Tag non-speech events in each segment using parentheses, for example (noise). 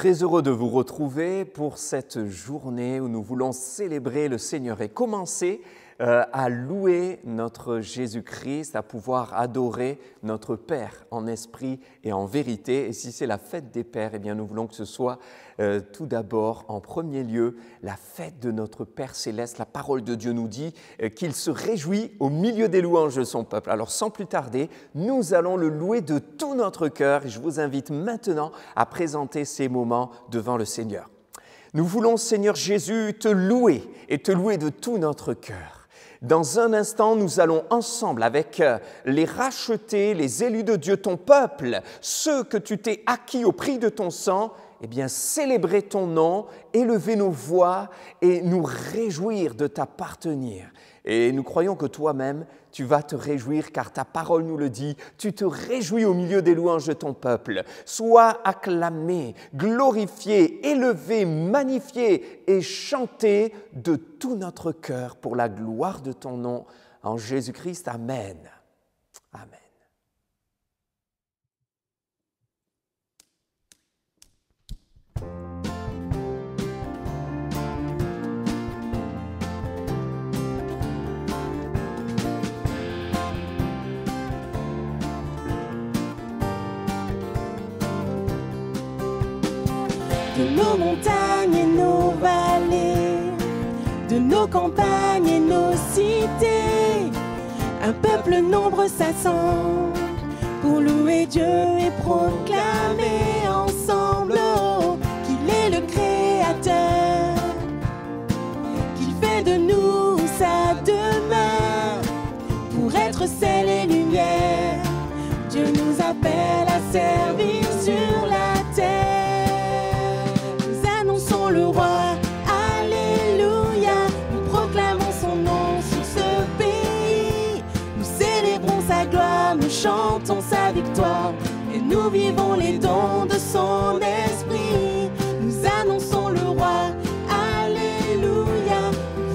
Très heureux de vous retrouver pour cette journée où nous voulons célébrer le Seigneur et commencer euh, à louer notre Jésus-Christ, à pouvoir adorer notre Père en esprit et en vérité. Et si c'est la fête des Pères, eh bien nous voulons que ce soit euh, tout d'abord, en premier lieu, la fête de notre Père céleste. La parole de Dieu nous dit euh, qu'il se réjouit au milieu des louanges de son peuple. Alors sans plus tarder, nous allons le louer de tout notre cœur. Et je vous invite maintenant à présenter ces moments devant le Seigneur. Nous voulons, Seigneur Jésus, te louer et te louer de tout notre cœur. Dans un instant, nous allons ensemble, avec euh, les rachetés, les élus de Dieu, ton peuple, ceux que tu t'es acquis au prix de ton sang, eh bien, célébrer ton nom, élever nos voix et nous réjouir de t'appartenir. Et nous croyons que toi-même, tu vas te réjouir car ta parole nous le dit. Tu te réjouis au milieu des louanges de ton peuple. Sois acclamé, glorifié, élevé, magnifié et chanté de tout notre cœur pour la gloire de ton nom. En Jésus-Christ, Amen. Amen. De nos montagnes et nos vallées, de nos campagnes et nos cités. Un peuple nombreux s'assemble pour louer Dieu et proclamer ensemble qu'il est le Créateur, qu'il fait de nous sa demeure pour être sel et lumière. Dieu nous appelle à servir chantons sa victoire. Et nous vivons les dons de son esprit. Nous annonçons le roi, Alléluia.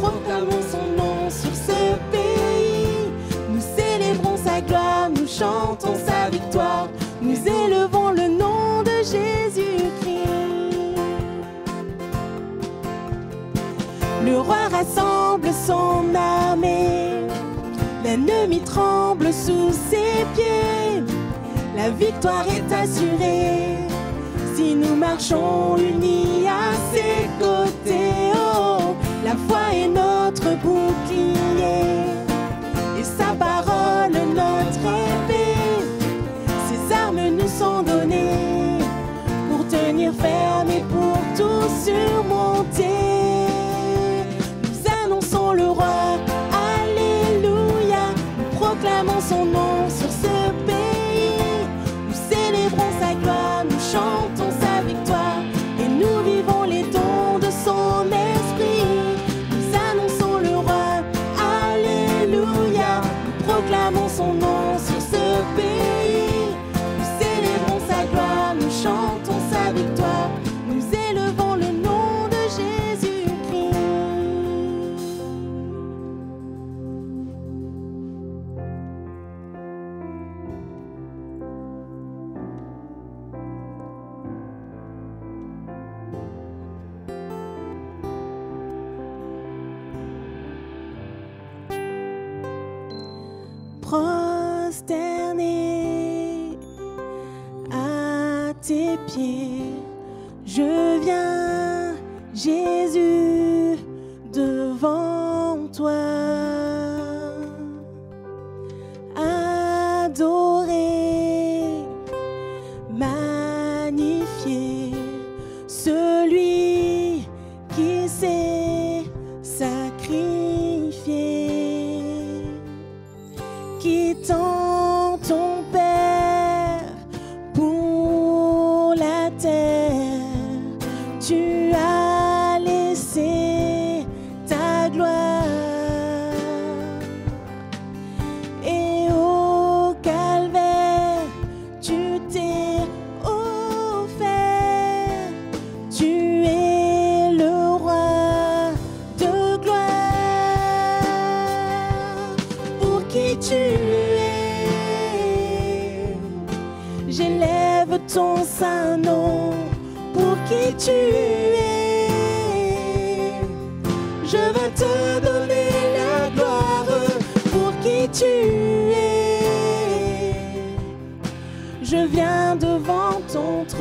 Proclamons son nom sur ce pays. Nous célébrons sa gloire, nous chantons sa victoire. Nous élevons le nom de Jésus-Christ. Le roi rassemble son armée. L'ennemi tremble sous ses pieds. La victoire est assurée. Si nous marchons unis à ses côtés, oh, la foi est notre bouclier. Et sa parole notre épée. Ses armes nous sont données pour tenir ferme et pour tout surmonter. Nous annonçons le roi. Nous proclamons son nom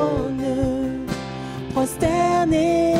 corner was standing.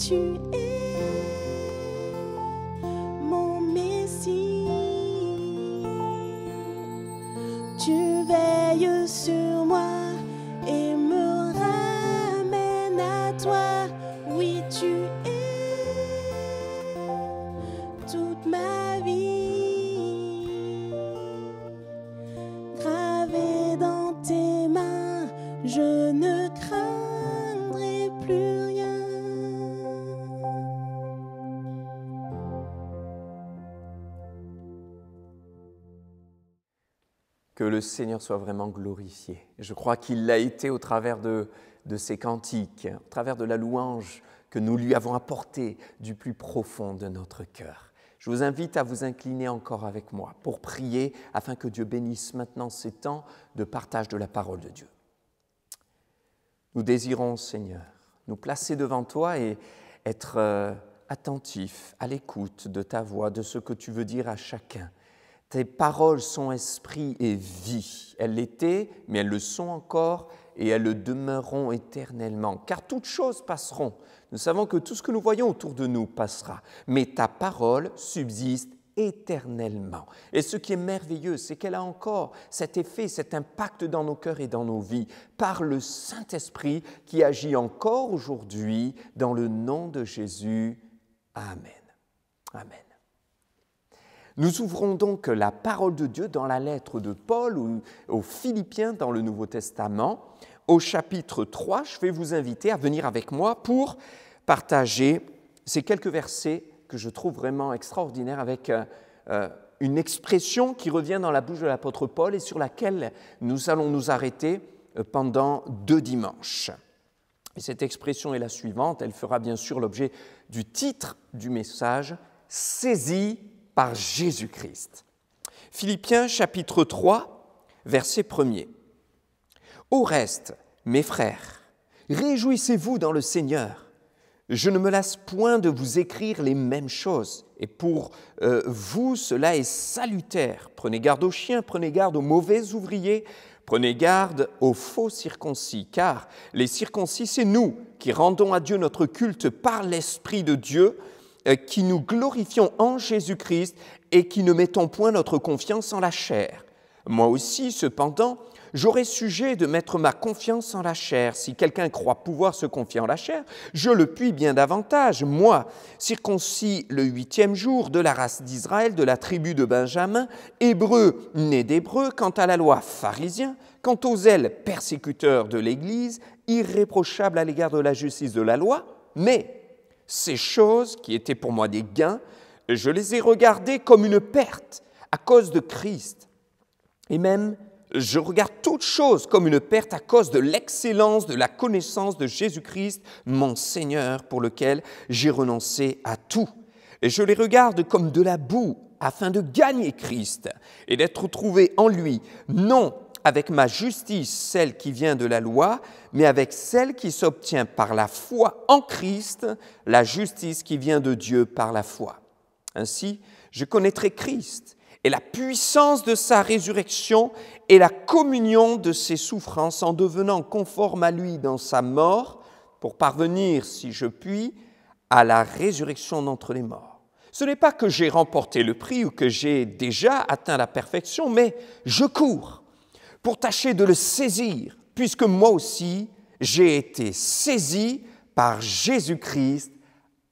Tu es mon Messie. Tu veilles sur Seigneur soit vraiment glorifié. Je crois qu'il l'a été au travers de, de ces cantiques, au travers de la louange que nous lui avons apportée du plus profond de notre cœur. Je vous invite à vous incliner encore avec moi pour prier afin que Dieu bénisse maintenant ces temps de partage de la parole de Dieu. Nous désirons, Seigneur, nous placer devant toi et être euh, attentifs à l'écoute de ta voix, de ce que tu veux dire à chacun. Tes paroles sont esprit et vie. Elles l'étaient, mais elles le sont encore et elles le demeureront éternellement. Car toutes choses passeront. Nous savons que tout ce que nous voyons autour de nous passera. Mais ta parole subsiste éternellement. Et ce qui est merveilleux, c'est qu'elle a encore cet effet, cet impact dans nos cœurs et dans nos vies par le Saint-Esprit qui agit encore aujourd'hui dans le nom de Jésus. Amen. Amen. Nous ouvrons donc la parole de Dieu dans la lettre de Paul aux Philippiens dans le Nouveau Testament, au chapitre 3. Je vais vous inviter à venir avec moi pour partager ces quelques versets que je trouve vraiment extraordinaires avec euh, une expression qui revient dans la bouche de l'apôtre Paul et sur laquelle nous allons nous arrêter euh, pendant deux dimanches. Et cette expression est la suivante, elle fera bien sûr l'objet du titre du message, Saisi par Jésus-Christ. Philippiens chapitre 3, verset 1er. Au reste, mes frères, réjouissez-vous dans le Seigneur. Je ne me lasse point de vous écrire les mêmes choses. Et pour euh, vous, cela est salutaire. Prenez garde aux chiens, prenez garde aux mauvais ouvriers, prenez garde aux faux circoncis, car les circoncis, c'est nous qui rendons à Dieu notre culte par l'Esprit de Dieu, qui nous glorifions en Jésus-Christ et qui ne mettons point notre confiance en la chair. Moi aussi, cependant, j'aurais sujet de mettre ma confiance en la chair. Si quelqu'un croit pouvoir se confier en la chair, je le puis bien davantage. Moi, circoncis le huitième jour de la race d'Israël, de la tribu de Benjamin, hébreu né d'hébreu, quant à la loi pharisien, quant aux ailes persécuteurs de l'Église, irréprochable à l'égard de la justice de la loi, mais ces choses qui étaient pour moi des gains, je les ai regardées comme une perte à cause de Christ. Et même je regarde toute chose comme une perte à cause de l'excellence de la connaissance de Jésus-Christ, mon Seigneur, pour lequel j'ai renoncé à tout. Et je les regarde comme de la boue, afin de gagner Christ et d'être trouvé en lui, non avec ma justice, celle qui vient de la loi, mais avec celle qui s'obtient par la foi en Christ, la justice qui vient de Dieu par la foi. Ainsi, je connaîtrai Christ et la puissance de sa résurrection et la communion de ses souffrances en devenant conforme à lui dans sa mort pour parvenir, si je puis, à la résurrection d'entre les morts. Ce n'est pas que j'ai remporté le prix ou que j'ai déjà atteint la perfection, mais je cours pour tâcher de le saisir, puisque moi aussi j'ai été saisi par Jésus-Christ.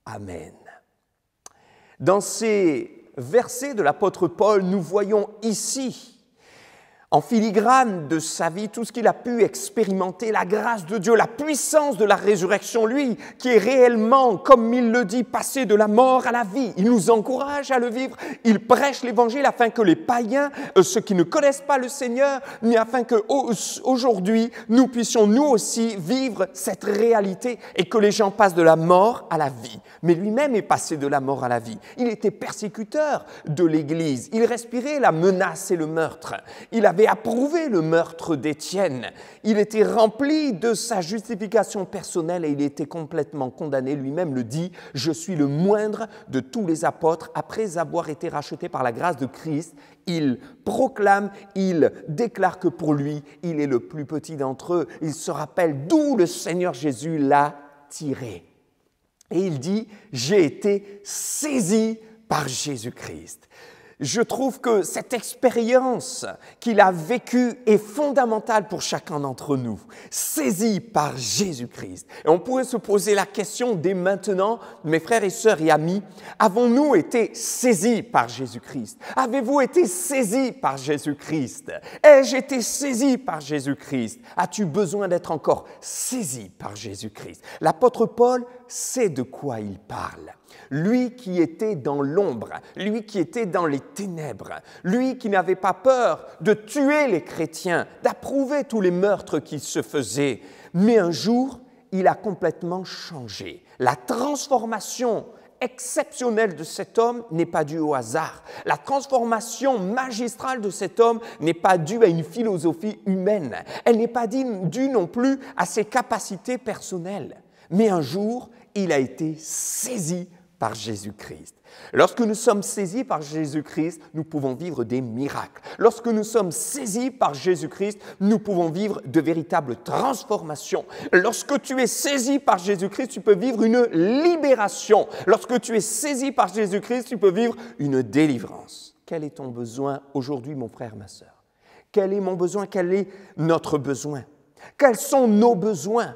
Amen. Dans ces verset de l'apôtre Paul, nous voyons ici en filigrane de sa vie, tout ce qu'il a pu expérimenter, la grâce de Dieu, la puissance de la résurrection, lui qui est réellement, comme il le dit, passé de la mort à la vie. Il nous encourage à le vivre, il prêche l'évangile afin que les païens, euh, ceux qui ne connaissent pas le Seigneur, mais afin que aujourd'hui nous puissions nous aussi vivre cette réalité et que les gens passent de la mort à la vie. Mais lui-même est passé de la mort à la vie. Il était persécuteur de l'Église, il respirait la menace et le meurtre. Il avait approuvé le meurtre d'Étienne. Il était rempli de sa justification personnelle et il était complètement condamné. Lui-même le dit, je suis le moindre de tous les apôtres après avoir été racheté par la grâce de Christ. Il proclame, il déclare que pour lui, il est le plus petit d'entre eux. Il se rappelle d'où le Seigneur Jésus l'a tiré. Et il dit, j'ai été saisi par Jésus-Christ je trouve que cette expérience qu'il a vécue est fondamentale pour chacun d'entre nous, saisie par Jésus-Christ. Et on pourrait se poser la question dès maintenant, mes frères et sœurs et amis, avons-nous été saisis par Jésus-Christ? Avez-vous été saisis par Jésus-Christ? Ai-je été saisi par Jésus-Christ? As-tu besoin d'être encore saisi par Jésus-Christ? L'apôtre Paul sait de quoi il parle lui qui était dans l'ombre, lui qui était dans les ténèbres, lui qui n'avait pas peur de tuer les chrétiens, d'approuver tous les meurtres qui se faisaient. Mais un jour, il a complètement changé. La transformation exceptionnelle de cet homme n'est pas due au hasard. La transformation magistrale de cet homme n'est pas due à une philosophie humaine. Elle n'est pas due non plus à ses capacités personnelles. Mais un jour, il a été saisi par Jésus-Christ. Lorsque nous sommes saisis par Jésus-Christ, nous pouvons vivre des miracles. Lorsque nous sommes saisis par Jésus-Christ, nous pouvons vivre de véritables transformations. Lorsque tu es saisi par Jésus-Christ, tu peux vivre une libération. Lorsque tu es saisi par Jésus-Christ, tu peux vivre une délivrance. Quel est ton besoin aujourd'hui, mon frère, ma soeur Quel est mon besoin? Quel est notre besoin? Quels sont nos besoins?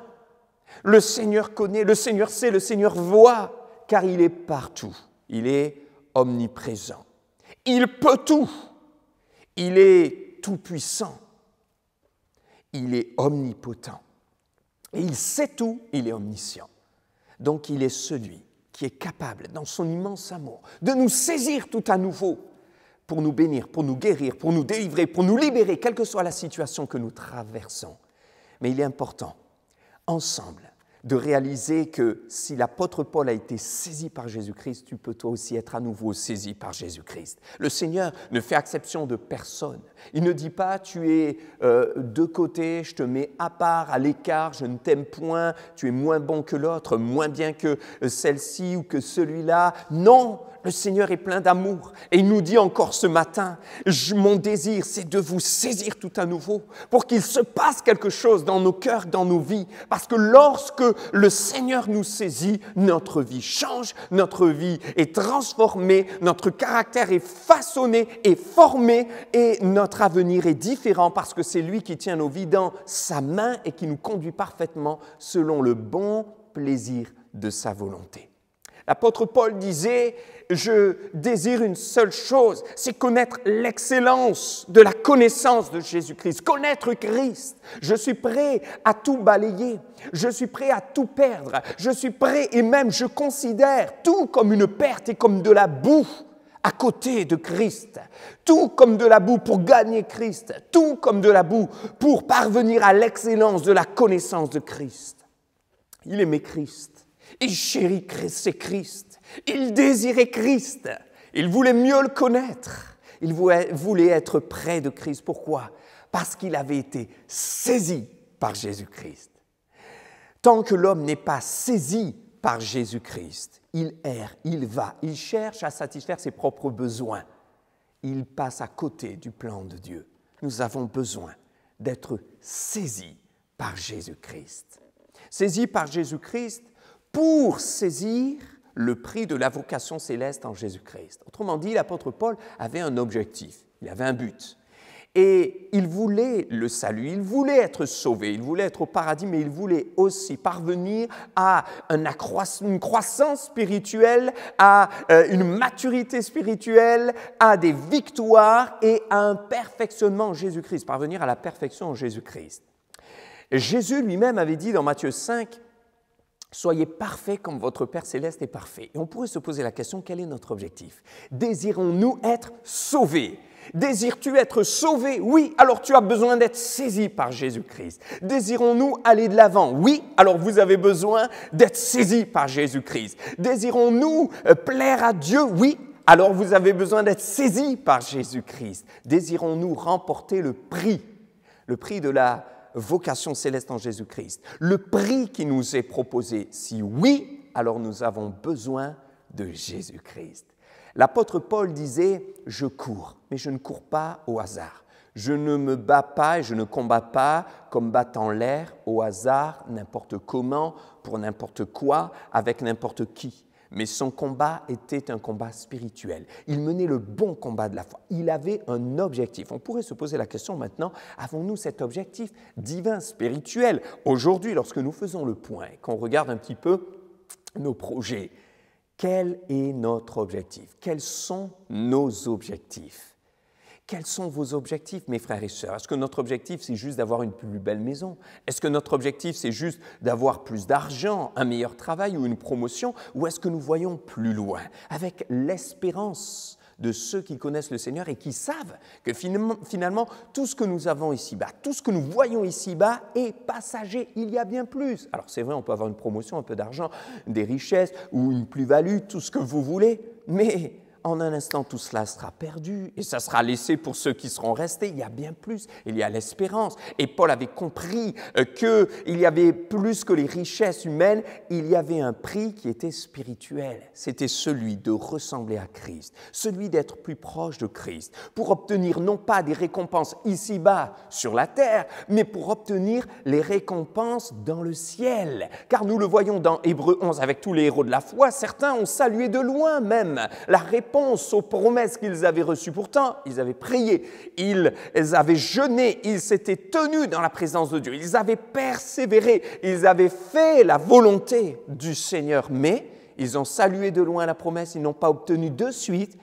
Le Seigneur connaît, le Seigneur sait, le Seigneur voit car il est partout. Il est omniprésent. Il peut tout. Il est tout-puissant. Il est omnipotent. Et il sait tout, il est omniscient. Donc il est celui qui est capable, dans son immense amour, de nous saisir tout à nouveau pour nous bénir, pour nous guérir, pour nous délivrer, pour nous libérer, quelle que soit la situation que nous traversons. Mais il est important, ensemble, de réaliser que si l'apôtre Paul a été saisi par Jésus-Christ, tu peux toi aussi être à nouveau saisi par Jésus-Christ. Le Seigneur ne fait exception de personne. Il ne dit pas tu es euh, de côté, je te mets à part, à l'écart, je ne t'aime point, tu es moins bon que l'autre, moins bien que celle-ci ou que celui-là. Non, le Seigneur est plein d'amour et il nous dit encore ce matin, mon désir c'est de vous saisir tout à nouveau pour qu'il se passe quelque chose dans nos cœurs, dans nos vies. Parce que lorsque le Seigneur nous saisit, notre vie change, notre vie est transformée, notre caractère est façonné et formé et notre avenir est différent parce que c'est lui qui tient nos vies dans sa main et qui nous conduit parfaitement selon le bon plaisir de sa volonté. L'apôtre Paul disait, je désire une seule chose, c'est connaître l'excellence de la connaissance de Jésus-Christ, connaître Christ. Je suis prêt à tout balayer, je suis prêt à tout perdre, je suis prêt et même je considère tout comme une perte et comme de la boue à côté de Christ, tout comme de la boue pour gagner Christ, tout comme de la boue pour parvenir à l'excellence de la connaissance de Christ. Il aimait Christ. Il chérit c'est Christ. Il désirait Christ. Il voulait mieux le connaître. Il voulait être près de Christ. Pourquoi? Parce qu'il avait été saisi par Jésus-Christ. Tant que l'homme n'est pas saisi par Jésus-Christ, il erre, il va, il cherche à satisfaire ses propres besoins. Il passe à côté du plan de Dieu. Nous avons besoin d'être saisis par Jésus-Christ. Saisis par Jésus-Christ, pour saisir le prix de la vocation céleste en Jésus-Christ. Autrement dit, l'apôtre Paul avait un objectif, il avait un but. Et il voulait le salut, il voulait être sauvé, il voulait être au paradis, mais il voulait aussi parvenir à une croissance spirituelle, à euh, une maturité spirituelle, à des victoires et à un perfectionnement en Jésus-Christ, parvenir à la perfection en Jésus-Christ. Jésus lui-même avait dit dans Matthieu 5, Soyez parfaits comme votre Père céleste est parfait. Et on pourrait se poser la question, quel est notre objectif? Désirons-nous être sauvés? Désires-tu être sauvé Oui, alors tu as besoin d'être saisi par Jésus-Christ. Désirons-nous aller de l'avant? Oui, alors vous avez besoin d'être saisi par Jésus-Christ. Désirons-nous euh, plaire à Dieu? Oui, alors vous avez besoin d'être saisi par Jésus-Christ. Désirons-nous remporter le prix, le prix de la vocation céleste en Jésus-Christ. Le prix qui nous est proposé, si oui, alors nous avons besoin de Jésus-Christ. L'apôtre Paul disait, je cours, mais je ne cours pas au hasard. Je ne me bats pas et je ne combats pas comme battant l'air au hasard, n'importe comment, pour n'importe quoi, avec n'importe qui mais son combat était un combat spirituel. Il menait le bon combat de la foi. Il avait un objectif. On pourrait se poser la question maintenant, avons-nous cet objectif divin, spirituel? Aujourd'hui, lorsque nous faisons le point, qu'on regarde un petit peu nos projets, quel est notre objectif? Quels sont nos objectifs? Quels sont vos objectifs, mes frères et sœurs? Est-ce que notre objectif, c'est juste d'avoir une plus belle maison? Est-ce que notre objectif, c'est juste d'avoir plus d'argent, un meilleur travail ou une promotion? Ou est-ce que nous voyons plus loin, avec l'espérance de ceux qui connaissent le Seigneur et qui savent que finalement, tout ce que nous avons ici-bas, tout ce que nous voyons ici-bas est passager. Il y a bien plus. Alors c'est vrai, on peut avoir une promotion, un peu d'argent, des richesses ou une plus-value, tout ce que vous voulez, mais en un instant, tout cela sera perdu et ça sera laissé pour ceux qui seront restés. Il y a bien plus, il y a l'espérance. Et Paul avait compris euh, qu'il y avait plus que les richesses humaines, il y avait un prix qui était spirituel. C'était celui de ressembler à Christ, celui d'être plus proche de Christ, pour obtenir non pas des récompenses ici-bas sur la terre, mais pour obtenir les récompenses dans le ciel. Car nous le voyons dans Hébreu 11 avec tous les héros de la foi, certains ont salué de loin même la réponse aux promesses qu'ils avaient reçues. Pourtant, ils avaient prié, ils avaient jeûné, ils s'étaient tenus dans la présence de Dieu, ils avaient persévéré, ils avaient fait la volonté du Seigneur, mais ils ont salué de loin la promesse, ils n'ont pas obtenu de suite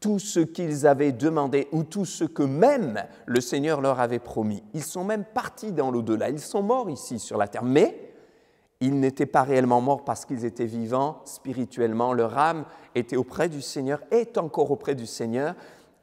tout ce qu'ils avaient demandé ou tout ce que même le Seigneur leur avait promis. Ils sont même partis dans l'au-delà, ils sont morts ici sur la terre, mais ils n'étaient pas réellement morts parce qu'ils étaient vivants spirituellement. Leur âme était auprès du Seigneur, est encore auprès du Seigneur,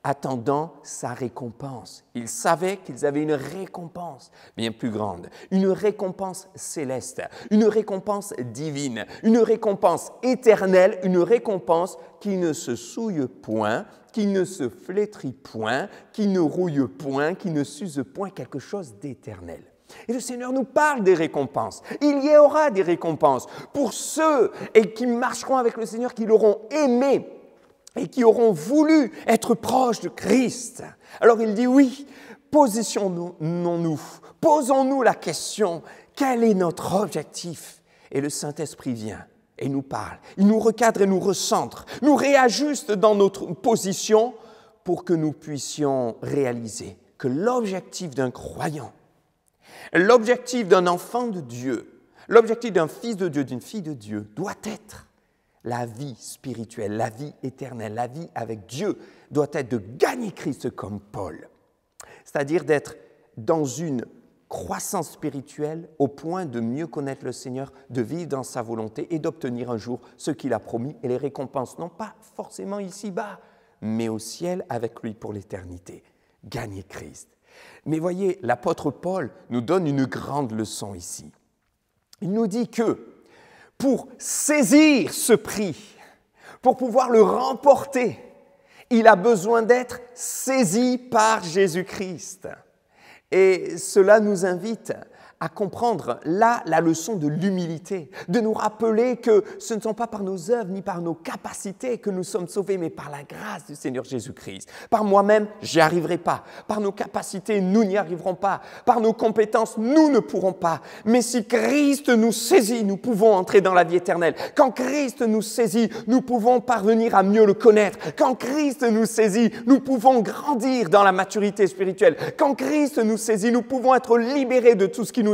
attendant sa récompense. Ils savaient qu'ils avaient une récompense bien plus grande, une récompense céleste, une récompense divine, une récompense éternelle, une récompense qui ne se souille point, qui ne se flétrit point, qui ne rouille point, qui ne s'use point, quelque chose d'éternel. Et le Seigneur nous parle des récompenses. Il y aura des récompenses pour ceux et qui marcheront avec le Seigneur, qui l'auront aimé et qui auront voulu être proches de Christ. Alors il dit oui, positionnons-nous, posons-nous la question, quel est notre objectif? Et le Saint-Esprit vient et nous parle, il nous recadre et nous recentre, nous réajuste dans notre position pour que nous puissions réaliser que l'objectif d'un croyant, l'objectif d'un enfant de Dieu, l'objectif d'un fils de Dieu, d'une fille de Dieu, doit être la vie spirituelle, la vie éternelle, la vie avec Dieu, doit être de gagner Christ comme Paul, c'est-à-dire d'être dans une croissance spirituelle au point de mieux connaître le Seigneur, de vivre dans sa volonté et d'obtenir un jour ce qu'il a promis et les récompenses, non pas forcément ici-bas, mais au ciel avec lui pour l'éternité. Gagner Christ. Mais voyez, l'apôtre Paul nous donne une grande leçon ici. Il nous dit que pour saisir ce prix, pour pouvoir le remporter, il a besoin d'être saisi par Jésus-Christ. Et cela nous invite à comprendre là la leçon de l'humilité, de nous rappeler que ce ne sont pas par nos œuvres ni par nos capacités que nous sommes sauvés, mais par la grâce du Seigneur Jésus-Christ. Par moi-même, j'y arriverai pas. Par nos capacités, nous n'y arriverons pas. Par nos compétences, nous ne pourrons pas. Mais si Christ nous saisit, nous pouvons entrer dans la vie éternelle. Quand Christ nous saisit, nous pouvons parvenir à mieux le connaître. Quand Christ nous saisit, nous pouvons grandir dans la maturité spirituelle. Quand Christ nous saisit, nous pouvons être libérés de tout ce qui nous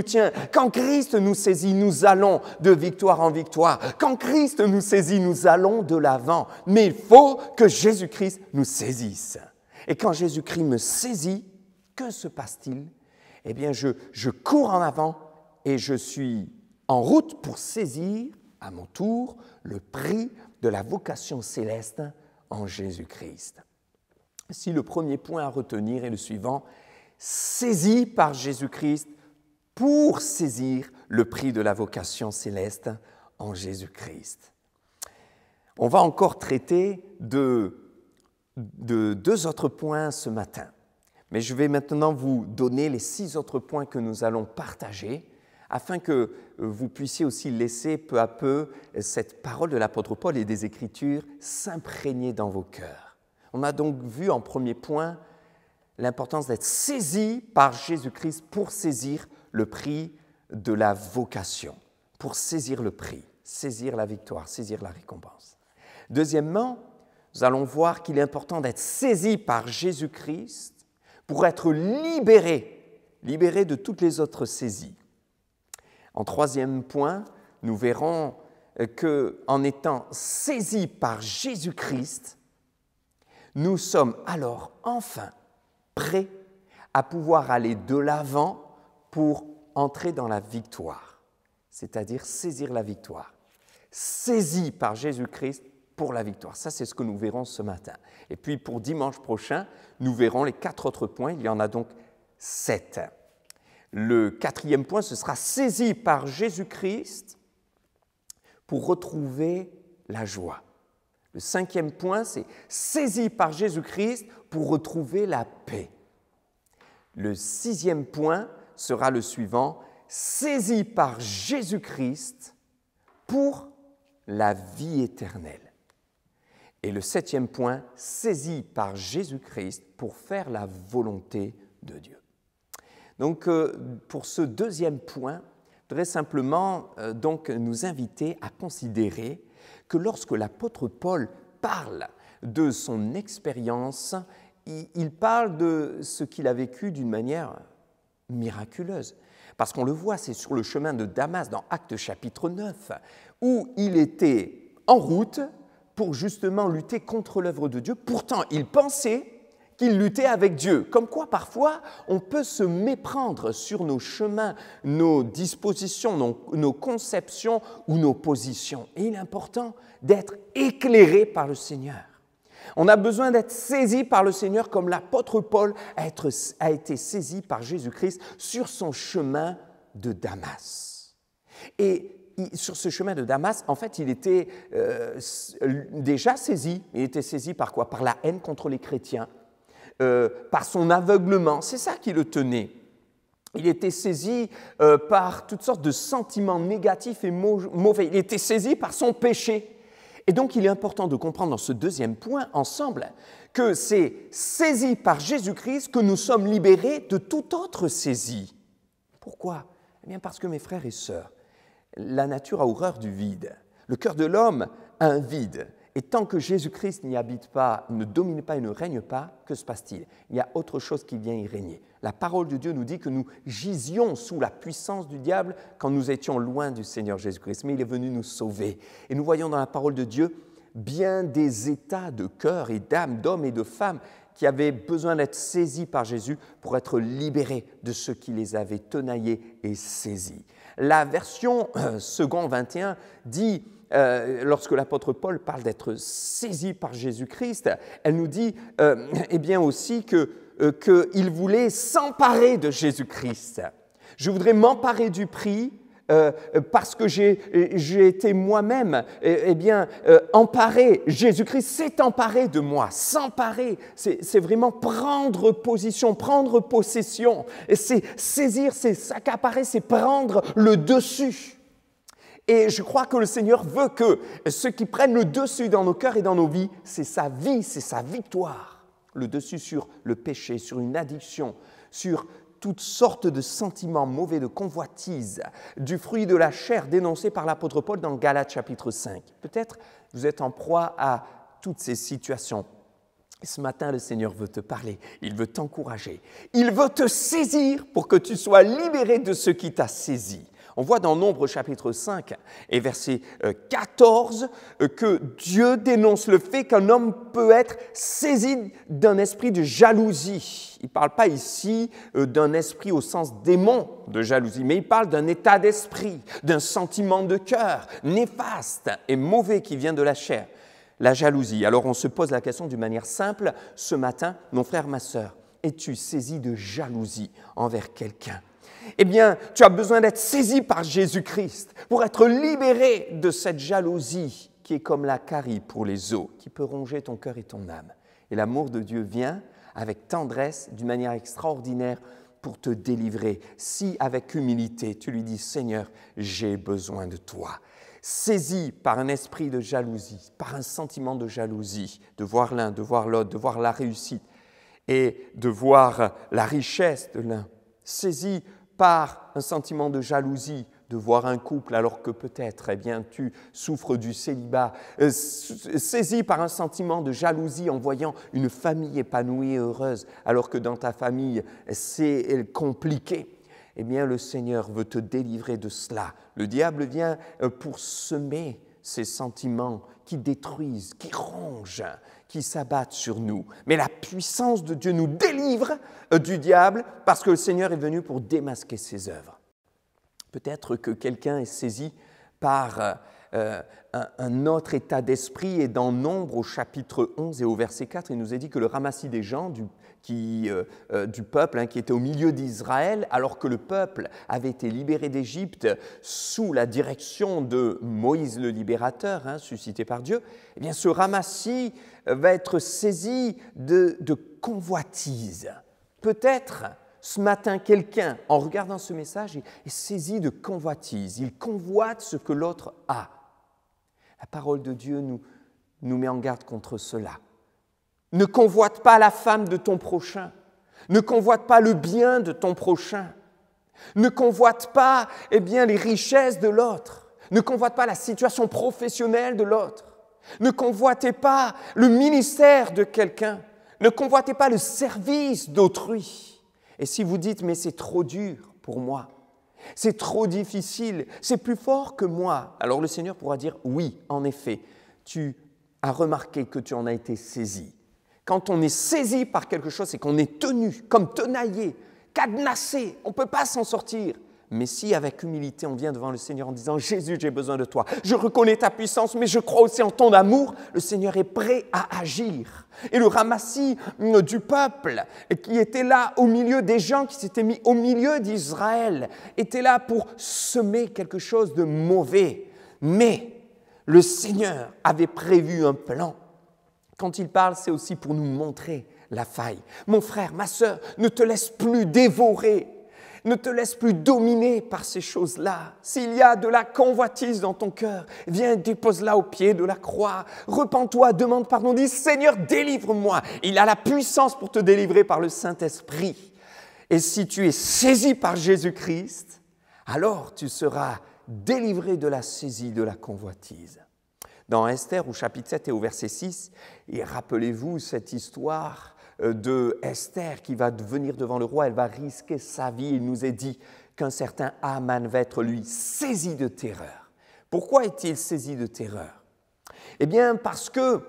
Quand Christ nous saisit, nous allons de victoire en victoire. Quand Christ nous saisit, nous allons de l'avant. Mais il faut que Jésus-Christ nous saisisse. Et quand Jésus-Christ me saisit, que se passe-t-il? Eh bien, je cours en avant et je suis en route pour saisir à mon tour le prix de la vocation céleste en Jésus-Christ. Si le premier point à retenir est le suivant, saisi par Jésus-Christ, pour saisir le prix de la vocation céleste en Jésus-Christ. On va encore traiter de, de, deux autres points ce matin, mais je vais maintenant vous donner les six autres points que nous allons partager afin que vous puissiez aussi laisser peu à peu cette parole de l'apôtre Paul et des Écritures s'imprégner dans vos cœurs. On a donc vu en premier point l'importance d'être saisi par Jésus-Christ pour saisir le prix de la vocation, pour saisir le prix, saisir la victoire, saisir la récompense. Deuxièmement, nous allons voir qu'il est important d'être saisi par Jésus-Christ pour être libéré, libéré de toutes les autres saisies. En troisième point, nous verrons que en étant saisi par Jésus-Christ, nous sommes alors enfin prêts à pouvoir aller de l'avant pour entrer dans la victoire, c'est-à-dire saisir la victoire. Saisi par Jésus-Christ pour la victoire. Ça, c'est ce que nous verrons ce matin. Et puis pour dimanche prochain, nous verrons les quatre autres points. Il y en a donc sept. Le quatrième point, ce sera saisi par Jésus-Christ pour retrouver la joie. Le cinquième point, c'est saisi par Jésus-Christ pour retrouver la paix. Le sixième point, sera le suivant, saisi par Jésus-Christ pour la vie éternelle. Et le septième point, saisi par Jésus-Christ pour faire la volonté de Dieu. Donc euh, pour ce deuxième point, je voudrais simplement euh, donc nous inviter à considérer que lorsque l'apôtre Paul parle de son expérience, il parle de ce qu'il a vécu d'une manière miraculeuse. Parce qu'on le voit, c'est sur le chemin de Damas dans Actes chapitre 9, où il était en route pour justement lutter contre l'œuvre de Dieu. Pourtant, il pensait qu'il luttait avec Dieu. Comme quoi, parfois, on peut se méprendre sur nos chemins, nos dispositions, nos, nos conceptions ou nos positions. Et il est important d'être éclairé par le Seigneur. On a besoin d'être saisi par le Seigneur comme l'apôtre Paul a, été saisi par Jésus-Christ sur son chemin de Damas. Et sur ce chemin de Damas, en fait, il était euh, déjà saisi. Il était saisi par quoi? Par la haine contre les chrétiens, euh, par son aveuglement. C'est ça qui le tenait. Il était saisi euh, par toutes sortes de sentiments négatifs et mauvais. Il était saisi par son péché. Et donc il est important de comprendre dans ce deuxième point ensemble que c'est saisi par Jésus-Christ que nous sommes libérés de toute autre saisie. Pourquoi? Eh bien parce que mes frères et sœurs, la nature a horreur du vide. Le cœur de l'homme a un vide. Et tant que Jésus-Christ n'y habite pas, ne domine pas et ne règne pas, que se passe-t-il? Il y a autre chose qui vient y régner. La parole de Dieu nous dit que nous gisions sous la puissance du diable quand nous étions loin du Seigneur Jésus-Christ, mais il est venu nous sauver. Et nous voyons dans la parole de Dieu bien des états de cœur et d'âme, d'hommes et de femmes qui avaient besoin d'être saisis par Jésus pour être libérés de ceux qui les avaient tenaillés et saisis. La version euh, second 21 dit euh, lorsque l'apôtre Paul parle d'être saisi par Jésus-Christ, elle nous dit euh, eh bien aussi euh, qu'il voulait s'emparer de Jésus-Christ. Je voudrais m'emparer du prix parce que j'ai été moi-même eh, eh bien emparé. Jésus-Christ s'est emparé de moi. S'emparer, c'est vraiment prendre position, prendre possession. C'est saisir, c'est s'accaparer, c'est prendre le dessus. Et je crois que le Seigneur veut que ceux qui prennent le dessus dans nos cœurs et dans nos vies, c'est sa vie, c'est sa victoire. Le dessus sur le péché, sur une addiction, sur toutes sortes de sentiments mauvais, de convoitise, du fruit de la chair dénoncé par l'apôtre Paul dans Galates chapitre 5. Peut-être vous êtes en proie à toutes ces situations. Ce matin, le Seigneur veut te parler, il veut t'encourager, il veut te saisir pour que tu sois libéré de ce qui t'a saisi. On voit dans Nombre chapitre 5 et verset 14 euh, que Dieu dénonce le fait qu'un homme peut être saisi d'un esprit de jalousie. Il ne parle pas ici euh, d'un esprit au sens démon de jalousie, mais il parle d'un état d'esprit, d'un sentiment de cœur néfaste et mauvais qui vient de la chair, la jalousie. Alors on se pose la question d'une manière simple ce matin, mon frère, ma sœur, es-tu saisi de jalousie envers quelqu'un? Eh bien, tu as besoin d'être saisi par Jésus-Christ pour être libéré de cette jalousie qui est comme la carie pour les os, qui peut ronger ton cœur et ton âme. Et l'amour de Dieu vient avec tendresse, d'une manière extraordinaire, pour te délivrer. Si avec humilité, tu lui dis, Seigneur, j'ai besoin de toi. Saisi par un esprit de jalousie, par un sentiment de jalousie, de voir l'un, de voir l'autre, de voir la réussite et de voir la richesse de l'un. Saisi par un sentiment de jalousie de voir un couple alors que peut-être eh bien tu souffres du célibat, euh, saisi par un sentiment de jalousie en voyant une famille épanouie et heureuse alors que dans ta famille c'est compliqué. Eh bien le Seigneur veut te délivrer de cela. Le diable vient euh, pour semer ces sentiments qui détruisent, qui rongent, qui s'abattent sur nous. Mais la puissance de Dieu nous délivre euh, du diable parce que le Seigneur est venu pour démasquer ses œuvres. Peut-être que quelqu'un est saisi par euh, euh, un, autre état d'esprit et dans Nombre au chapitre 11 et au verset 4, il nous est dit que le ramassis des gens du, qui, euh, euh, du peuple hein, qui était au milieu d'Israël, alors que le peuple avait été libéré d'Égypte sous la direction de Moïse le libérateur, hein, suscité par Dieu, eh bien ce ramassis va être saisi de, de convoitise. Peut-être ce matin, quelqu'un, en regardant ce message, est saisi de convoitise. Il convoite ce que l'autre a. La parole de Dieu nous, nous met en garde contre cela. Ne convoite pas la femme de ton prochain. Ne convoite pas le bien de ton prochain. Ne convoite pas eh bien, les richesses de l'autre. Ne convoite pas la situation professionnelle de l'autre. Ne convoitez pas le ministère de quelqu'un. Ne convoitez pas le service d'autrui. Et si vous dites, mais c'est trop dur pour moi, c'est trop difficile, c'est plus fort que moi, alors le Seigneur pourra dire, oui, en effet, tu as remarqué que tu en as été saisi. Quand on est saisi par quelque chose, c'est qu'on est tenu, comme tenaillé, cadenassé, on ne peut pas s'en sortir. Mais si avec humilité on vient devant le Seigneur en disant Jésus, j'ai besoin de toi, je reconnais ta puissance, mais je crois aussi en ton amour, le Seigneur est prêt à agir. Et le ramassis euh, du peuple qui était là au milieu des gens qui s'étaient mis au milieu d'Israël était là pour semer quelque chose de mauvais. Mais le Seigneur avait prévu un plan. Quand il parle, c'est aussi pour nous montrer la faille. Mon frère, ma sœur, ne te laisse plus dévorer Ne te laisse plus dominer par ces choses-là. S'il y a de la convoitise dans ton cœur, viens dépose-la au pied de la croix. Repends-toi, demande pardon, dis Seigneur, délivre-moi. Il a la puissance pour te délivrer par le Saint-Esprit. Et si tu es saisi par Jésus-Christ, alors tu seras délivré de la saisie de la convoitise. Dans Esther, au chapitre 7 et au verset 6, et rappelez-vous cette histoire euh, de Esther qui va venir devant le roi, elle va risquer sa vie. Il nous est dit qu'un certain Haman va être lui saisi de terreur. Pourquoi est-il saisi de terreur? Eh bien parce que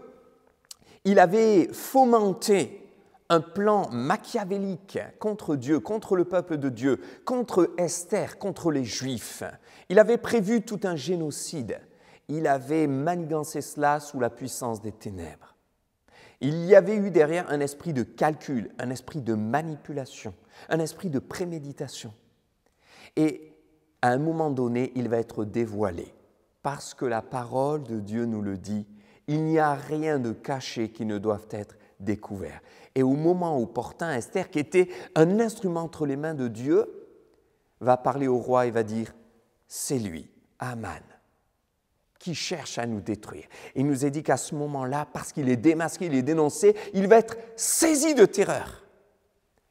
il avait fomenté un plan machiavélique contre Dieu, contre le peuple de Dieu, contre Esther, contre les Juifs. Il avait prévu tout un génocide. Il avait manigancé cela sous la puissance des ténèbres. Il y avait eu derrière un esprit de calcul, un esprit de manipulation, un esprit de préméditation. Et à un moment donné, il va être dévoilé, parce que la parole de Dieu nous le dit, il n'y a rien de caché qui ne doive être découvert. Et au moment opportun, Esther, qui était un instrument entre les mains de Dieu, va parler au roi et va dire, c'est lui, Aman, qui cherche à nous détruire. il nous est dit qu'à ce moment-là, parce qu'il est démasqué, il est dénoncé, il va être saisi de terreur.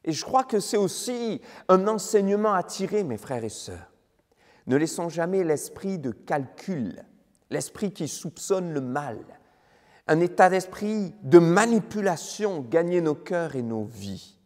Et je crois que c'est aussi un enseignement à tirer, mes frères et sœurs. Ne laissons jamais l'esprit de calcul, l'esprit qui soupçonne le mal, un état d'esprit de manipulation gagner nos cœurs et nos vies.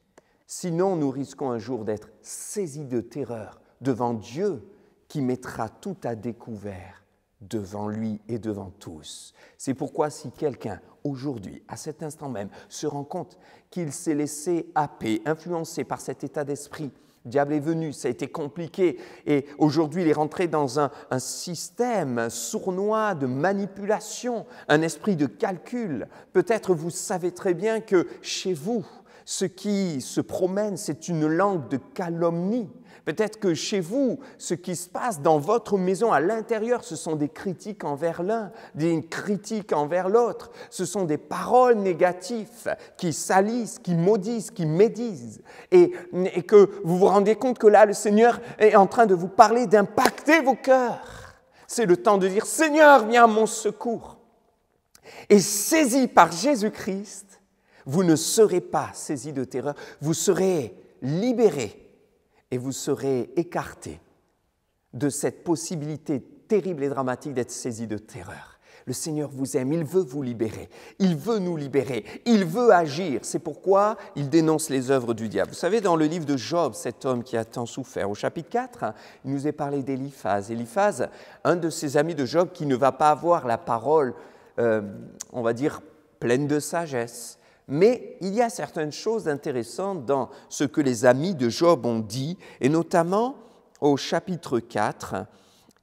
Sinon, nous risquons un jour d'être saisis de terreur devant Dieu qui mettra tout à découvert devant lui et devant tous. C'est pourquoi si quelqu'un, aujourd'hui, à cet instant même, se rend compte qu'il s'est laissé happer, influencé par cet état d'esprit, diable est venu, ça a été compliqué, et aujourd'hui il est rentré dans un, système sournois de manipulation, un esprit de calcul. Peut-être vous savez très bien que chez vous, ce qui se promène, c'est une langue de calomnie. Peut-être que chez vous, ce qui se passe dans votre maison à l'intérieur, ce sont des critiques envers l'un, des critiques envers l'autre. Ce sont des paroles négatives qui salissent, qui maudissent, qui médisent. Et, et que vous vous rendez compte que là, le Seigneur est en train de vous parler, d'impacter vos cœurs. C'est le temps de dire, Seigneur, viens à mon secours. Et saisi par Jésus-Christ, vous ne serez pas saisi de terreur, vous serez libéré et vous serez écarté de cette possibilité terrible et dramatique d'être saisi de terreur. Le Seigneur vous aime, il veut vous libérer, il veut nous libérer, il veut agir. C'est pourquoi il dénonce les œuvres du diable. Vous savez, dans le livre de Job, cet homme qui a tant souffert, au chapitre 4, il nous est parlé d'Éliphaz. Éliphaz, un de ses amis de Job qui ne va pas avoir la parole, euh, on va dire, pleine de sagesse, mais il y a certaines choses intéressantes dans ce que les amis de Job ont dit, et notamment au chapitre 4,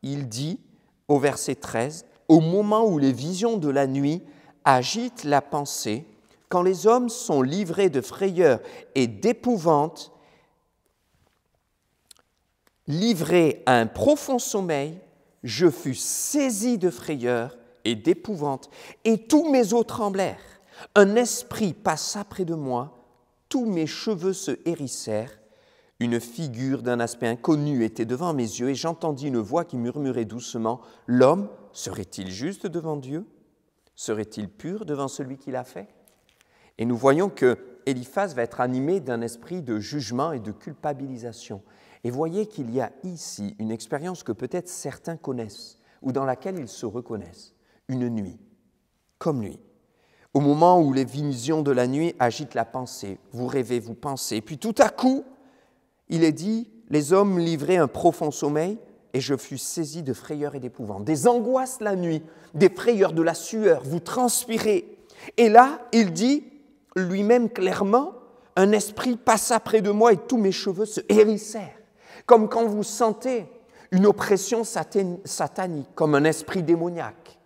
il dit au verset 13, Au moment où les visions de la nuit agitent la pensée, quand les hommes sont livrés de frayeur et d'épouvante, livrés à un profond sommeil, je fus saisi de frayeur et d'épouvante, et tous mes os tremblèrent. Un esprit passa près de moi, tous mes cheveux se hérissèrent, une figure d'un aspect inconnu était devant mes yeux et j'entendis une voix qui murmurait doucement L'homme serait-il juste devant Dieu? Serait-il pur devant celui qui l'a fait? Et nous voyons que Eliphaz va être animé d'un esprit de jugement et de culpabilisation. Et voyez qu'il y a ici une expérience que peut-être certains connaissent ou dans laquelle ils se reconnaissent. Une nuit, comme lui, au moment où les visions de la nuit agitent la pensée, vous rêvez, vous pensez, puis tout à coup, il est dit, les hommes livraient un profond sommeil, et je fus saisi de frayeur et d'épouvante, des angoisses la nuit, des frayeurs de la sueur, vous transpirez. Et là, il dit lui-même clairement, un esprit passa près de moi et tous mes cheveux se hérissèrent, comme quand vous sentez une oppression satanique, comme un esprit démoniaque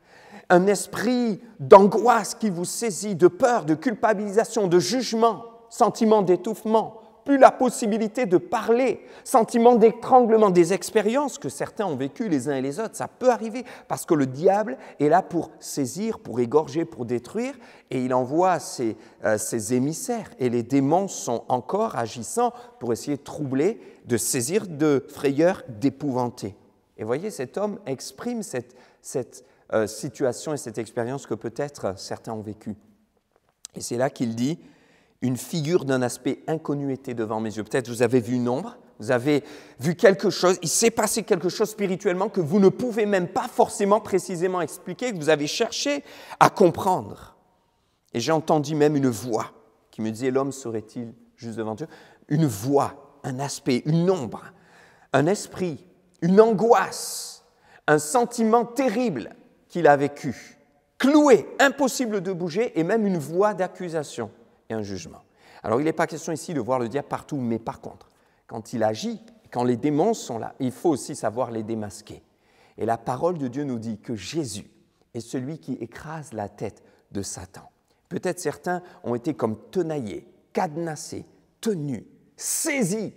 un esprit d'angoisse qui vous saisit, de peur, de culpabilisation, de jugement, sentiment d'étouffement, plus la possibilité de parler, sentiment d'étranglement, des expériences que certains ont vécues les uns et les autres. Ça peut arriver parce que le diable est là pour saisir, pour égorger, pour détruire, et il envoie ses, euh, ses émissaires. Et les démons sont encore agissants pour essayer de troubler, de saisir de frayeur, d'épouvanter. Et voyez, cet homme exprime cette, cette euh, situation et cette expérience que peut-être certains ont vécue. Et c'est là qu'il dit, une figure d'un aspect inconnu était devant mes yeux. Peut-être vous avez vu une ombre, vous avez vu quelque chose, il s'est passé quelque chose spirituellement que vous ne pouvez même pas forcément précisément expliquer, que vous avez cherché à comprendre. Et j'ai entendu même une voix qui me disait, l'homme serait-il juste devant Dieu? Une voix, un aspect, une ombre, un esprit, une angoisse, un sentiment terrible qu'il a vécu, cloué, impossible de bouger, et même une voix d'accusation et un jugement. Alors il n'est pas question ici de voir le diable partout, mais par contre, quand il agit, quand les démons sont là, il faut aussi savoir les démasquer. Et la parole de Dieu nous dit que Jésus est celui qui écrase la tête de Satan. Peut-être certains ont été comme tenaillés, cadenassés, tenus, saisis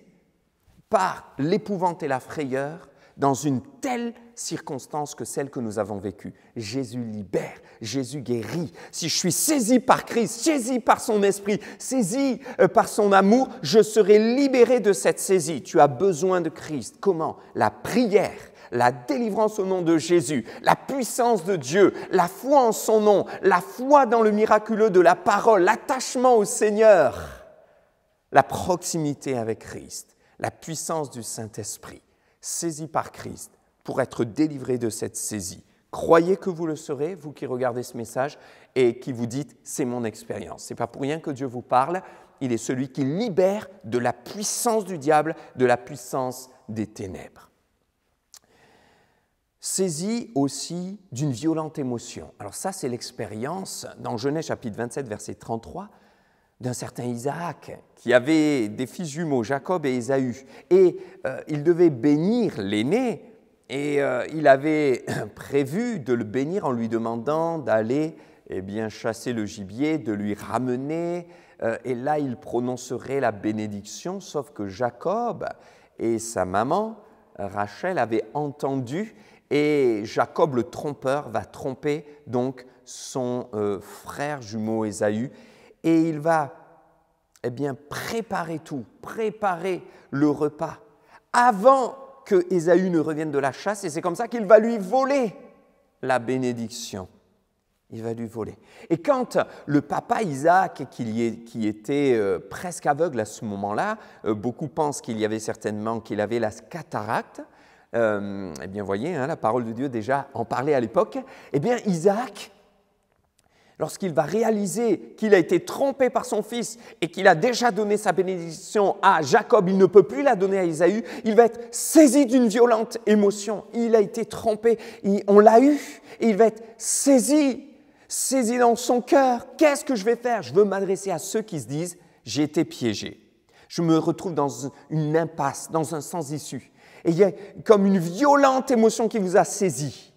par l'épouvante et la frayeur dans une telle circonstance que celle que nous avons vécue. Jésus libère, Jésus guérit. Si je suis saisi par Christ, saisi par son esprit, saisi euh, par son amour, je serai libéré de cette saisie. Tu as besoin de Christ. Comment? La prière, la délivrance au nom de Jésus, la puissance de Dieu, la foi en son nom, la foi dans le miraculeux de la parole, l'attachement au Seigneur, la proximité avec Christ, la puissance du Saint-Esprit saisi par Christ pour être délivré de cette saisie. Croyez que vous le serez, vous qui regardez ce message et qui vous dites c'est mon expérience. C'est pas pour rien que Dieu vous parle. Il est celui qui libère de la puissance du diable, de la puissance des ténèbres. Saisi aussi d'une violente émotion. Alors ça, c'est l'expérience dans Genèse chapitre 27, verset 33 d'un certain Isaac, qui avait des fils jumeaux, Jacob et Ésaü. Et euh, il devait bénir l'aîné, et euh, il avait (clears throat) prévu de le bénir en lui demandant d'aller eh bien, chasser le gibier, de lui ramener, euh, et là il prononcerait la bénédiction, sauf que Jacob et sa maman, Rachel, avaient entendu, et Jacob le trompeur va tromper donc son frère jumeau Ésaü, et il va eh bien, préparer tout, préparer le repas avant que Ésaü ne revienne de la chasse, et c'est comme ça qu'il va lui voler la bénédiction. Il va lui voler. Et quand le papa Isaac, qui était euh, presque aveugle à ce moment-là, euh, beaucoup pensent qu'il y avait certainement qu'il avait la cataracte, euh, eh bien, voyez, hein, la parole de Dieu déjà en parlait à l'époque. Eh bien, Isaac lorsqu'il va réaliser qu'il a été trompé par son fils et qu'il a déjà donné sa bénédiction à Jacob, il ne peut plus la donner à Isaü, il va être saisi d'une violente émotion. Il a été trompé, on l'a eu, et il va être saisi, saisi dans son cœur. Qu'est-ce que je vais faire? Je veux m'adresser à ceux qui se disent, j'ai été piégé. Je me retrouve dans une impasse, dans un sens issue. Et il y a comme une violente émotion qui vous a saisi.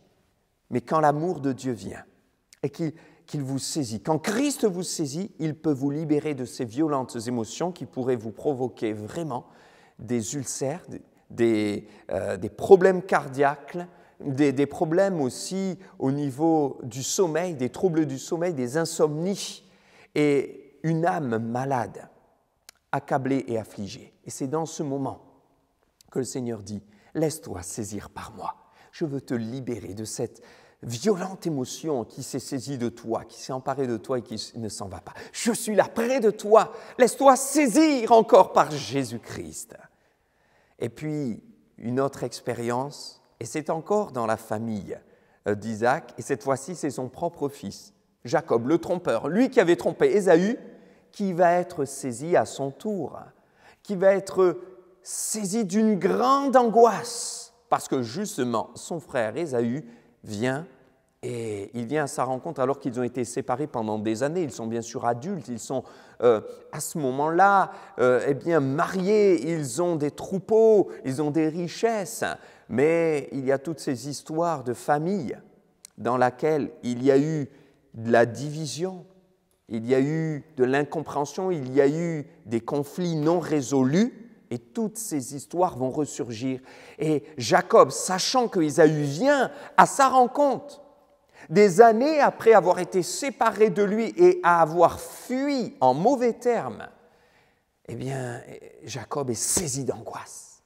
Mais quand l'amour de Dieu vient et qu'il qu'il vous saisit. Quand Christ vous saisit, il peut vous libérer de ces violentes émotions qui pourraient vous provoquer vraiment des ulcères, des, euh, problèmes cardiaques, des, des, problèmes aussi au niveau du sommeil, des troubles du sommeil, des insomnies et une âme malade, accablée et affligée. Et c'est dans ce moment que le Seigneur dit, laisse-toi saisir par moi. Je veux te libérer de cette violente émotion qui s'est saisie de toi, qui s'est emparée de toi et qui ne s'en va pas. Je suis là près de toi. Laisse-toi saisir encore par Jésus-Christ. Et puis, une autre expérience, et c'est encore dans la famille euh, d'Isaac, et cette fois-ci, c'est son propre fils, Jacob, le trompeur, lui qui avait trompé Ésaü, qui va être saisi à son tour, qui va être saisi d'une grande angoisse, parce que justement, son frère Ésaü vient et il vient à sa rencontre alors qu'ils ont été séparés pendant des années. Ils sont bien sûr adultes, ils sont euh, à ce moment-là euh, eh bien mariés, ils ont des troupeaux, ils ont des richesses, mais il y a toutes ces histoires de famille dans laquelle il y a eu de la division, il y a eu de l'incompréhension, il y a eu des conflits non résolus, et toutes ces histoires vont ressurgir. Et Jacob, sachant que vient à sa rencontre, des années après avoir été séparé de lui et avoir fui en mauvais termes, eh bien, Jacob est saisi d'angoisse.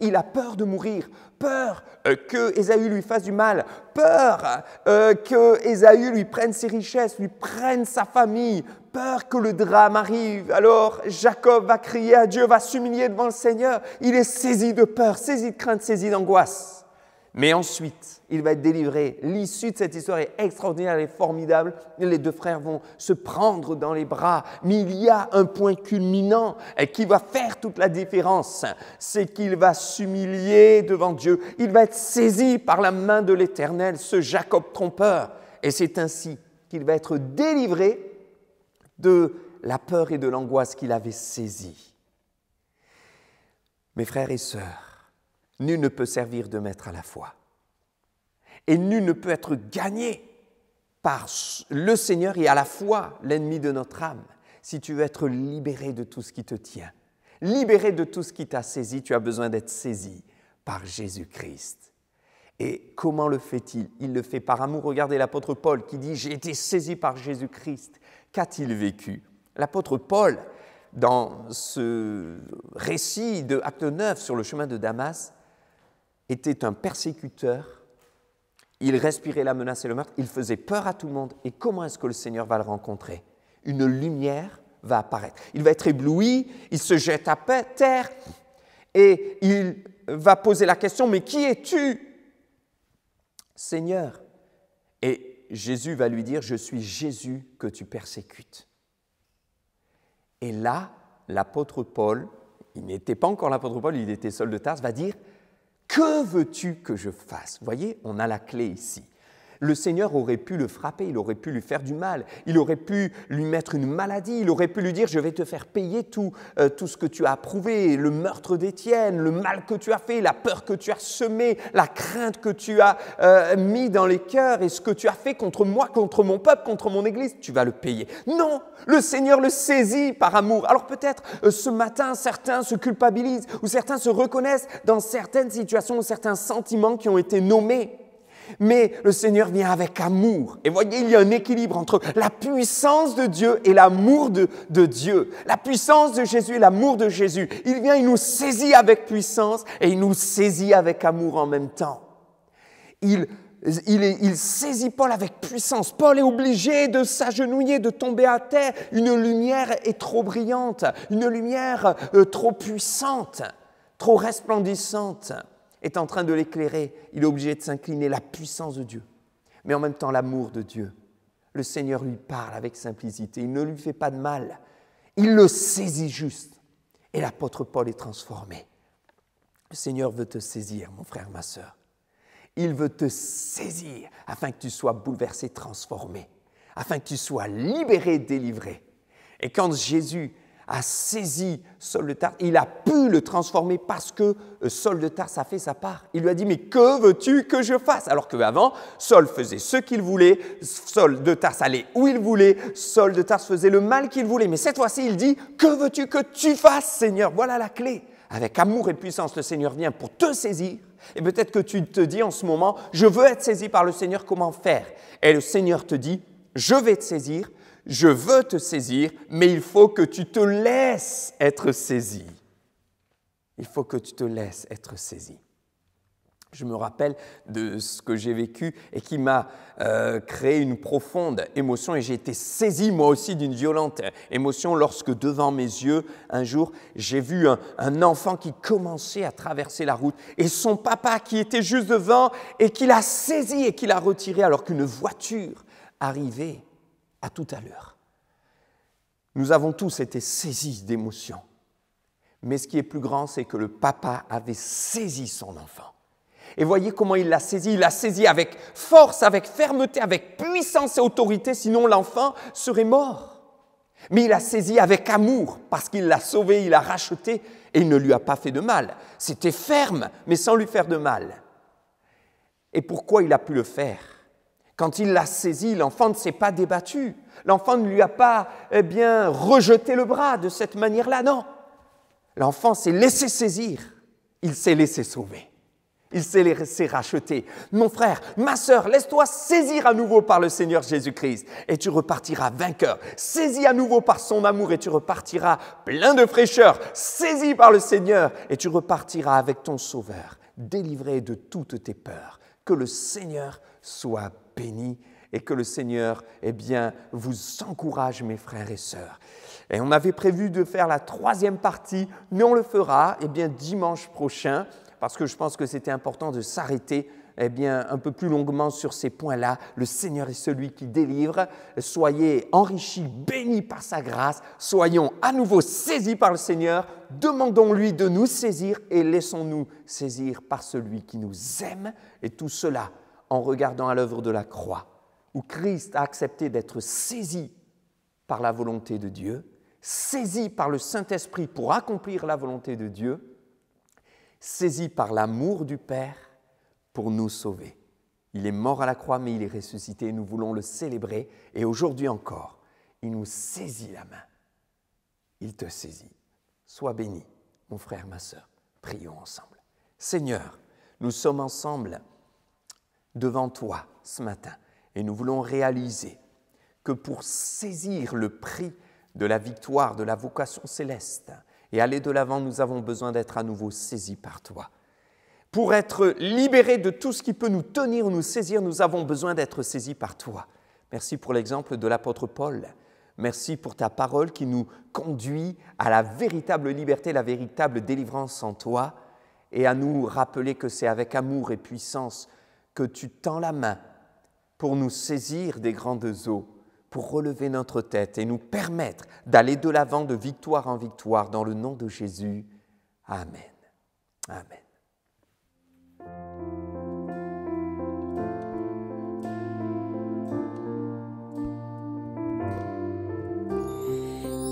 Il a peur de mourir, peur euh, que Ésaü lui fasse du mal, peur euh, que Ésaü lui prenne ses richesses, lui prenne sa famille, peur que le drame arrive. Alors Jacob va crier à Dieu, va s'humilier devant le Seigneur. Il est saisi de peur, saisi de crainte, saisi d'angoisse. Mais ensuite, il va être délivré. L'issue de cette histoire est extraordinaire, elle est formidable. Les deux frères vont se prendre dans les bras. Mais il y a un point culminant qui va faire toute la différence. C'est qu'il va s'humilier devant Dieu. Il va être saisi par la main de l'Éternel, ce Jacob trompeur. Et c'est ainsi qu'il va être délivré de la peur et de l'angoisse qu'il avait saisi. Mes frères et sœurs, Nul ne peut servir de maître à la fois. Et nul ne peut être gagné par le Seigneur et à la fois l'ennemi de notre âme. Si tu veux être libéré de tout ce qui te tient, libéré de tout ce qui t'a saisi, tu as besoin d'être saisi par Jésus-Christ. Et comment le fait-il? Il le fait par amour. Regardez l'apôtre Paul qui dit, j'ai été saisi par Jésus-Christ. Qu'a-t-il vécu? L'apôtre Paul, dans ce récit de Acte 9 sur le chemin de Damas, était un persécuteur, il respirait la menace et le meurtre, il faisait peur à tout le monde. Et comment est-ce que le Seigneur va le rencontrer? Une lumière va apparaître. Il va être ébloui, il se jette à terre et il va poser la question, mais qui es-tu Seigneur Jésus va lui dire, je suis Jésus que tu persécutes. Et là, l'apôtre Paul, il n'était pas encore l'apôtre Paul, il était seul de Tarse, va dire, que veux-tu que je fasse? Vous voyez, on a la clé ici. Le Seigneur aurait pu le frapper, il aurait pu lui faire du mal, il aurait pu lui mettre une maladie, il aurait pu lui dire je vais te faire payer tout, euh, tout ce que tu as approuvé, le meurtre d'Étienne, le mal que tu as fait, la peur que tu as semée, la crainte que tu as euh, mis dans les cœurs et ce que tu as fait contre moi, contre mon peuple, contre mon Église, tu vas le payer. Non, le Seigneur le saisit par amour. Alors peut-être euh, ce matin, certains se culpabilisent ou certains se reconnaissent dans certaines situations, certains sentiments qui ont été nommés. Mais le Seigneur vient avec amour. Et voyez, il y a un équilibre entre la puissance de Dieu et l'amour de, Dieu. La puissance de Jésus et l'amour de Jésus. Il vient, il nous saisit avec puissance et il nous saisit avec amour en même temps. Il, il, saisit Paul avec puissance. Paul est obligé de s'agenouiller, de tomber à terre. Une lumière est trop brillante, une lumière euh, trop puissante, trop resplendissante est en train de l'éclairer, il est obligé de s'incliner la puissance de Dieu, mais en même temps l'amour de Dieu. Le Seigneur lui parle avec simplicité, il ne lui fait pas de mal, il le saisit juste. Et l'apôtre Paul est transformé. Le Seigneur veut te saisir, mon frère, ma sœur. Il veut te saisir afin que tu sois bouleversé, transformé, afin que tu sois libéré, délivré. Et quand Jésus a saisi Saul de Tarse, il a pu le transformer parce que euh, Saul de Tarse a fait sa part. Il lui a dit, mais que veux-tu que je fasse? Alors qu'avant, Saul faisait ce qu'il voulait, Saul de Tarse allait où il voulait, Saul de Tarse faisait le mal qu'il voulait. Mais cette fois-ci, il dit, que veux-tu que tu fasses, Seigneur? Voilà la clé. Avec amour et puissance, le Seigneur vient pour te saisir. Et peut-être que tu te dis en ce moment, je veux être saisi par le Seigneur, comment faire? Et le Seigneur te dit, je vais te saisir, je veux te saisir, mais il faut que tu te laisses être saisi. Il faut que tu te laisses être saisi. Je me rappelle de ce que j'ai vécu et qui m'a euh, créé une profonde émotion et j'ai été saisi moi aussi d'une violente émotion lorsque devant mes yeux, un jour, j'ai vu un, un, enfant qui commençait à traverser la route et son papa qui était juste devant et qui l'a saisi et qui l'a retiré alors qu'une voiture arrivait à tout à l'heure. Nous avons tous été saisis d'émotion. Mais ce qui est plus grand, c'est que le papa avait saisi son enfant. Et voyez comment il l'a saisi. Il l'a saisi avec force, avec fermeté, avec puissance et autorité, sinon l'enfant serait mort. Mais il l'a saisi avec amour, parce qu'il l'a sauvé, il l'a racheté, et il ne lui a pas fait de mal. C'était ferme, mais sans lui faire de mal. Et pourquoi il a pu le faire? Quand il l'a saisi, l'enfant ne s'est pas débattu. L'enfant ne lui a pas eh bien, rejeté le bras de cette manière-là, non. L'enfant s'est laissé saisir, il s'est laissé sauver. Il s'est laissé racheter. Mon frère, ma sœur, laisse-toi saisir à nouveau par le Seigneur Jésus-Christ et tu repartiras vainqueur. Saisis à nouveau par son amour et tu repartiras plein de fraîcheur. Saisis par le Seigneur et tu repartiras avec ton Sauveur, délivré de toutes tes peurs. Que le Seigneur soit béni et que le Seigneur, eh bien, vous encourage, mes frères et sœurs. Et on avait prévu de faire la troisième partie, mais on le fera, eh bien, dimanche prochain parce que je pense que c'était important de s'arrêter eh bien, un peu plus longuement sur ces points-là. Le Seigneur est celui qui délivre. Soyez enrichis, bénis par sa grâce. Soyons à nouveau saisis par le Seigneur. Demandons-lui de nous saisir et laissons-nous saisir par celui qui nous aime. Et tout cela en regardant à l'œuvre de la croix, où Christ a accepté d'être saisi par la volonté de Dieu, saisi par le Saint-Esprit pour accomplir la volonté de Dieu saisi par l'amour du Père pour nous sauver. Il est mort à la croix, mais il est ressuscité. Nous voulons le célébrer. Et aujourd'hui encore, il nous saisit la main. Il te saisit. Sois béni, mon frère, ma sœur. Prions ensemble. Seigneur, nous sommes ensemble devant toi ce matin et nous voulons réaliser que pour saisir le prix de la victoire, de la vocation céleste, et aller de l'avant, nous avons besoin d'être à nouveau saisis par toi. Pour être libérés de tout ce qui peut nous tenir ou nous saisir, nous avons besoin d'être saisis par toi. Merci pour l'exemple de l'apôtre Paul. Merci pour ta parole qui nous conduit à la véritable liberté, la véritable délivrance en toi, et à nous rappeler que c'est avec amour et puissance que tu tends la main pour nous saisir des grandes eaux pour relever notre tête et nous permettre d'aller de l'avant de victoire en victoire dans le nom de Jésus. Amen. Amen.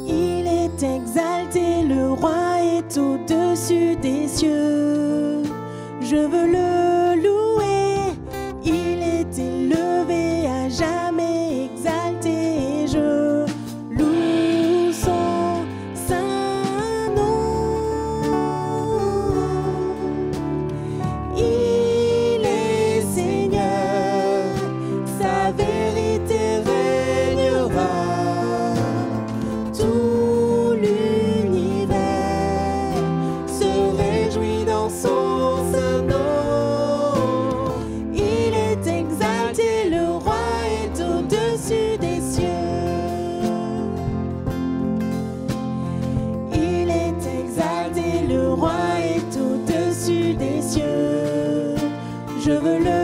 Il est exalté, le roi est au-dessus des cieux. Je veux le Je veux le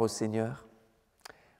Au Seigneur.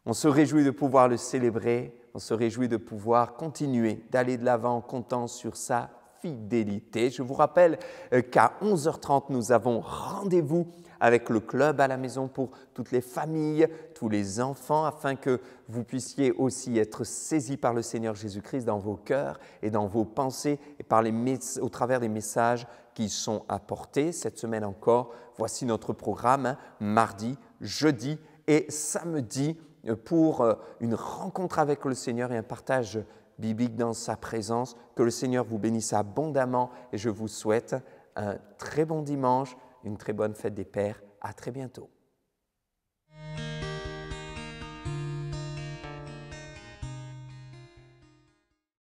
On se réjouit de pouvoir le célébrer, on se réjouit de pouvoir continuer, d'aller de l'avant en comptant sur sa fidélité. Je vous rappelle euh, qu'à 11h30, nous avons rendez-vous avec le club à la maison pour toutes les familles, tous les enfants, afin que vous puissiez aussi être saisis par le Seigneur Jésus-Christ dans vos cœurs et dans vos pensées et par les au travers des messages qui sont apportés. Cette semaine encore, voici notre programme, hein, mardi, jeudi et samedi euh, pour euh, une rencontre avec le Seigneur et un partage biblique dans sa présence. Que le Seigneur vous bénisse abondamment et je vous souhaite un très bon dimanche, une très bonne fête des Pères. À très bientôt.